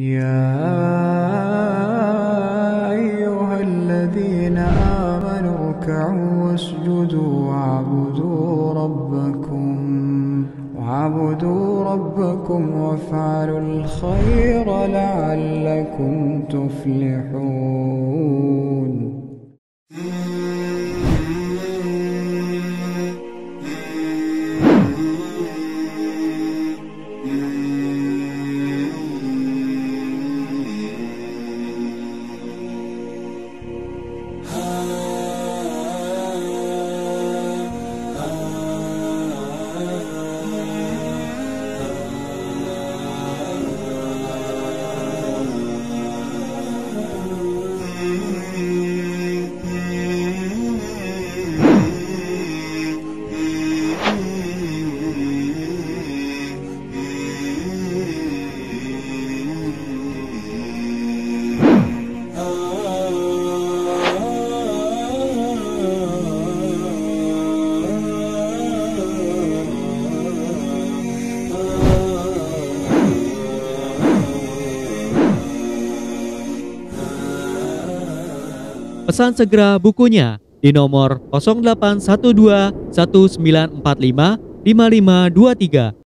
يا أيها الذين آمنوا اركعوا واسجدوا واعبدوا ربكم واعبدوا ربكم وافعلوا الخير لعلكم تفلحون. Pesan segera bukunya di nomor 0812 1945 5523